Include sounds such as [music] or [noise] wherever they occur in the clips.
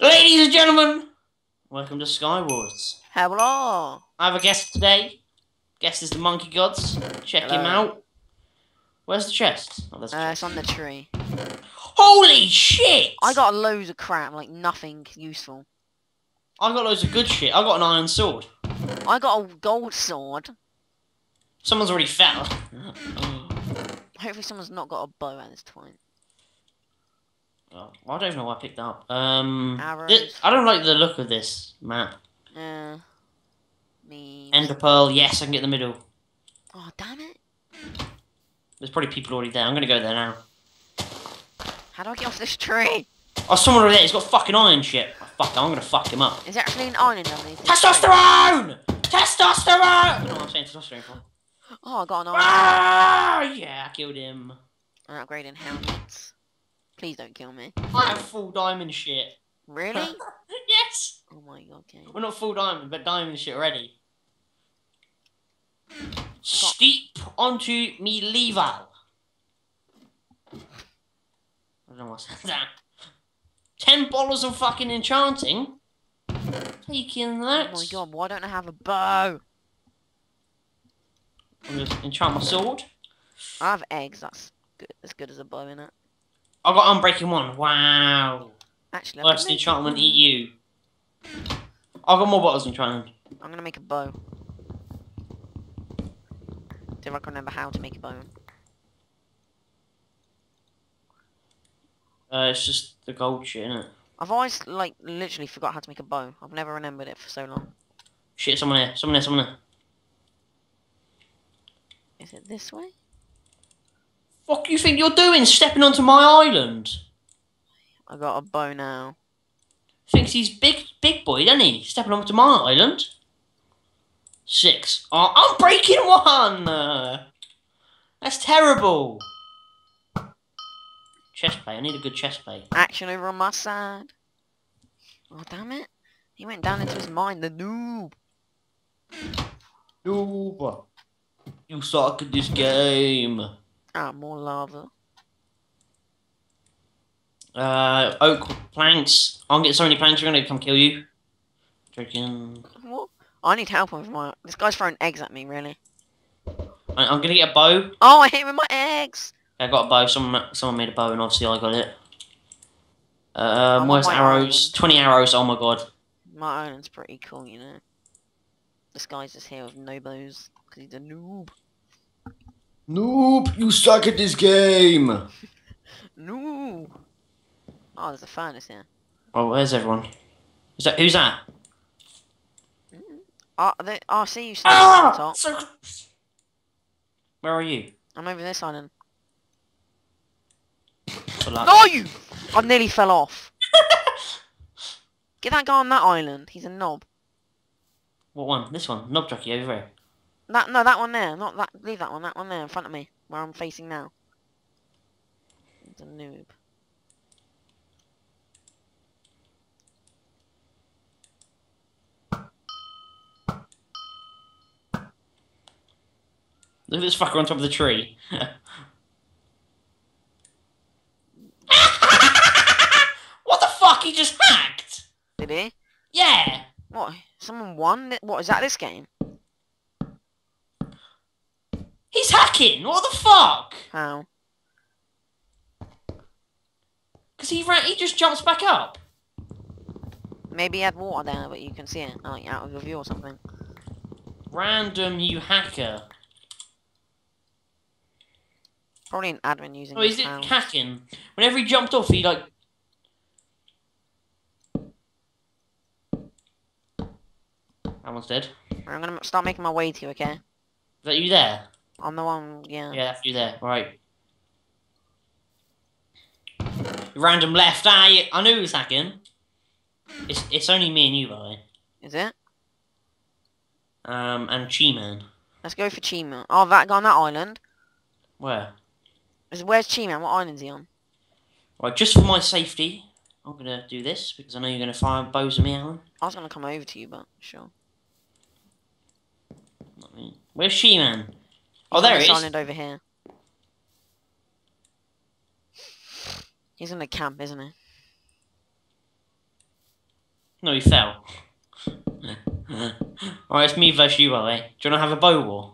Ladies and gentlemen, welcome to Skywars. Hello. I have a guest today. Guest is the Monkey Gods. Check him out. Where's the chest? Oh, there's the Uh, chest. it's on the tree. Holy shit! I got loads of crap, like nothing useful. I got loads of good shit. I got an iron sword. I got a gold sword. Someone's already fell. [laughs] Hopefully someone's not got a bow at this point. Oh, I don't even know why I picked that up. Um. I don't like the look of this map. Uh, me. Ender pearl, yes, I can get the middle. Oh, damn it. There's probably people already there. I'm gonna go there now. How do I get off this tree? Oh, someone already there. He's got fucking iron shit. Oh, fuck, I'm gonna fuck him up. Is there actually an island underneath? Testosterone! Testosterone! I don't know what I'm saying testosterone for. Oh, I got an island. Ah, yeah, I killed him. I'm upgrading helmets. Please don't kill me. I have full diamond shit. Really? [laughs] yes! oh my god, Okay. We're not full diamond, but diamond shit already. Steep onto me lever. I don't know what's [laughs] that. Ten bottles of fucking enchanting. Taking that. Oh my god, why don't I have a bow? I'm gonna enchant my sword. I have eggs, that's good. As good as a bow, innit? I got unbreaking one. Wow. Actually, I Worst can make- enchantment EU. I've got more bottles of enchantment. I'm gonna make a bow. See if I can remember how to make a bow. Uh, it's just the gold shit, innit? I've always, like, literally forgot how to make a bow. I've never remembered it for so long. Shit, someone there, someone there, someone there. Is it this way? Fuck you think you're doing, stepping onto my island? I got a bow now. Thinks he's big, big boy, doesn't he? Stepping onto my island. Six. Oh, unbreaking one! That's terrible. Chest plate, I need a good chest plate. Action over on my side. Oh, damn it. He went down into his mind, the noob. Noob. You suck at this game. Ah, more lava. Uh, oak planks. I'll get so many planks, we're gonna come kill you. Joking. What? I need help with my... This guy's throwing eggs at me, really. I- I'm gonna get a bow. Oh, I hit him with my eggs! I got a bow. Someone, someone made a bow, and obviously I got it. I Um, where's arrows? island. Twenty arrows. Oh my god. My island's pretty cool, you know. This guy's just here with no bows, because he's a noob. Noob, you suck at this game. Noob! Oh, there's a furnace here. Oh, where's everyone? Is that who's that? Oh, they, oh I see you standing on Ah! top. So. Where are you? I'm over this island. Good luck. No, you! I nearly fell off. [laughs] Get that guy on that island. He's a knob. What one? This one. Knob jockey over there. That no, that one there. Not that. Leave that one. That one there in front of me, where I'm facing now. He's a noob. Look at this fucker on top of the tree. [laughs] what the fuck? He just hacked. Did he? Yeah. What? Someone won? What is that? This game? He's hacking. What the fuck? How? Because he ran. He just jumps back up. Maybe he had water there, but you can see it like out of your view or something. Random you hacker. Probably an admin using Oh, is it house. hacking? Whenever he jumped off, he like. That one's dead. I'm gonna start making my way to you, okay? that you there? I'm the one. Yeah. Yeah, that's you there. Right. Random left. Ah, yeah, I knew he was hacking. It's it's only me and you, by the way. Is it? Um, and Chi Man. Let's go for Chima. Oh, that guy on that island. Where? Is where's Chi-Man? What island's he on? Right, just for my safety, I'm gonna do this because I know you're gonna fire bows at me, Alan. I was gonna come over to you, but sure. Not me. Where's She Man? Oh, there he is. island over here. He's in the camp, isn't he? No, he fell. Alright, it's me versus you, way. Do you want to have a bow war?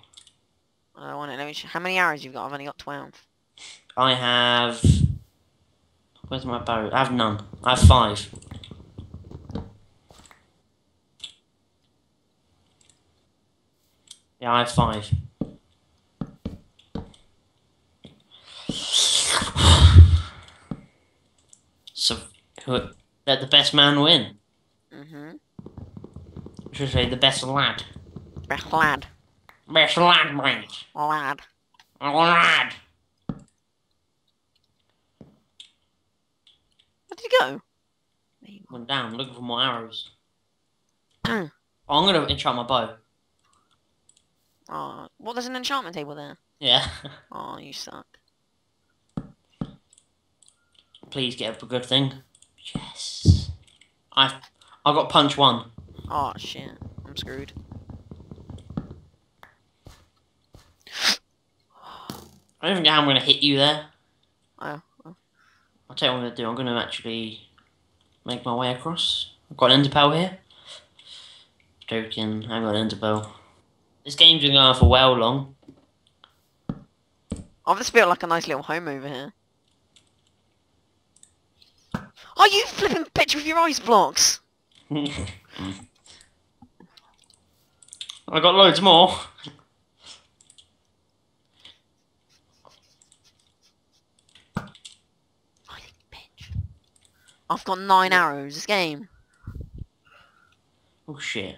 I don't want to know how many arrows you've got. I've only got 12. I have. Where's my bow? I have none. I have five. Yeah, I have five. So, who, let the best man win. Mm-hmm. Should say the best lad. Best lad. Best lad, mate. Lad. Lad. Where did he go? He Went down looking for more arrows. oh, Oh, I'm gonna enchant my bow. Oh, well, there's an enchantment table there. Yeah. Oh, you suck. [laughs] Please get up a good thing. Yes. I I got punch one. Oh, shit. I'm screwed. I don't think how I'm gonna hit you there. Oh, oh. I'll tell you what I'm gonna do. I'm gonna actually make my way across. I've got an enderpearl here. Joking, I haven't got an enderpearl. This game's been going on for well long. I've just built like a nice little home over here. Are you flipping pitch with your ice blocks? [laughs] I got loads more. Bitch. I've got nine arrows this game. Oh shit.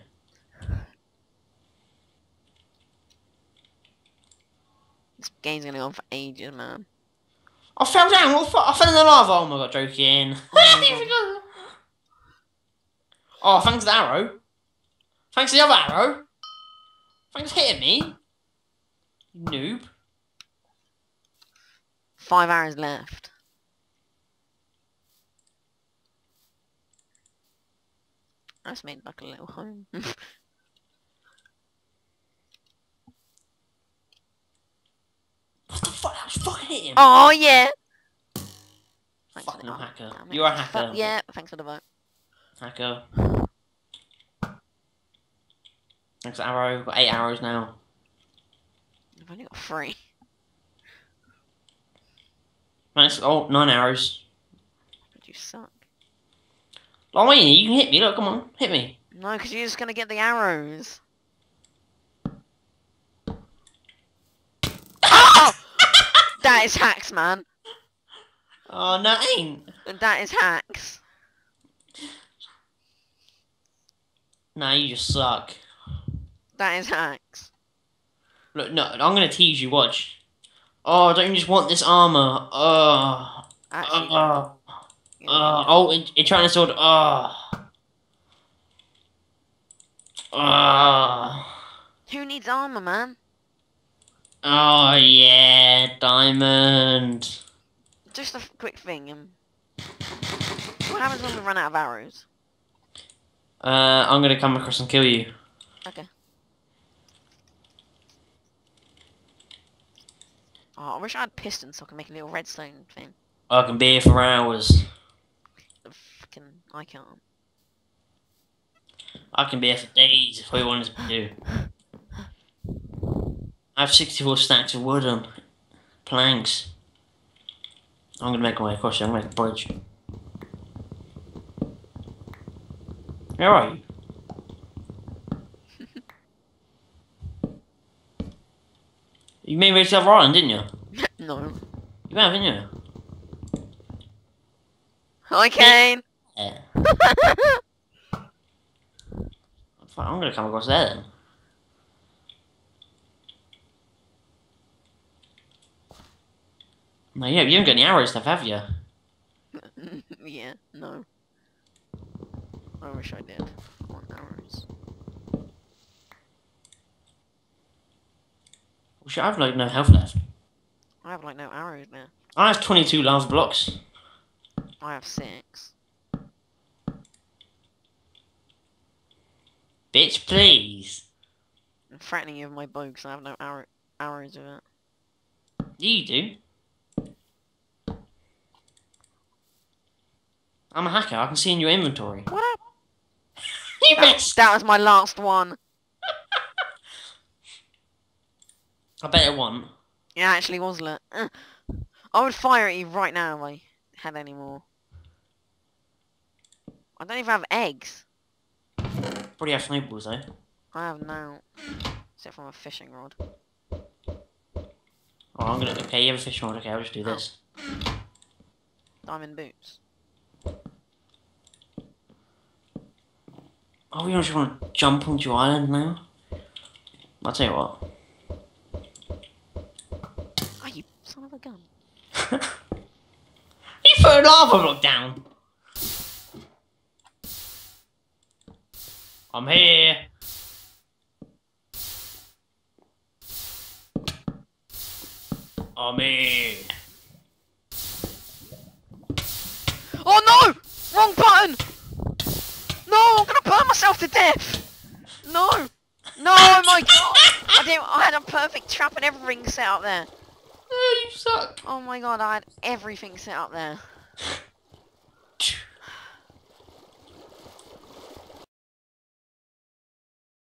This game's gonna go on for ages, man. I fell down. What the fuck? I fell in the lava. Oh my god, joking. my oh, thanks to the arrow. Thanks to the other arrow. Thanks for hitting me. You noob. Five arrows left. I just made like a little home. [laughs] What the fuck? I was fucking hitting him. oh yeah. Thanks Fucking oh, hacker. You're a hacker. yeah, thanks for the vote. Hacker. Thanks, arrow. Got eight arrows now. I've only got three. Nice. Oh, nine arrows. But you suck. Oh, wait, you can hit me. Look, come on. Hit me. No, because you're just gonna get the arrows. oh! That is hacks, man. Oh, no, it ain't. That is hacks. Nah, you just suck. That is hacks. Look, no, I'm gonna tease you. Watch. Oh, don't you just want this armor? Oh, Actually, oh, you- oh, oh, it, it trying to sword. Oh, oh, Who needs armor, man? Oh, yeah, diamond. Just a quick thing. Um, what happens when we run out of arrows? Uh, I'm gonna come across and kill you. Okay. Oh, I wish I had pistons so I can make a little redstone thing. I can be here for hours. Fucking I can't. I can be here for days if we wanted to do. [laughs] I have 64 stacks of wood on planks. I'm gonna make my way across. here. I'm gonna make a bridge. Where are you? [laughs] you made yourself Island, didn't you? [laughs] no. You have, didn't you? Hi, Kane. Yeah. [laughs] I'm gonna come across there then. No, yeah, you haven't got any arrows stuff, have you? [laughs] yeah, no. I wish I did. I want arrows. Well, shit, I've like no health left. I have like no arrows now. I have 22 lava blocks. I have six. Bitch, please. I'm threatening you with my bow because I have no arrow arrows with it. You do. I'm a hacker. I can see in your inventory. What? [laughs] You That, missed. that was my last one. [laughs] I bet it won. It actually was lit. Uh, I would fire at you right now if I had any more. I don't even have eggs. Probably have snowballs though. I have now. Except from a fishing rod. Oh, I'm gonna. Okay, you have a fishing rod. Okay, I'll just do this. Diamond boots. Oh, you just want to jump onto your island now? I'll tell you what. Oh, you son of a gun. you put a lava block down. I'm here. I'm in. Oh no! Wrong button! No, I'm gonna burn myself to death! No! No, [laughs] oh my god! I didn't I had a perfect trap and everything set up there. Oh, you suck. Oh my god, I had everything set up there.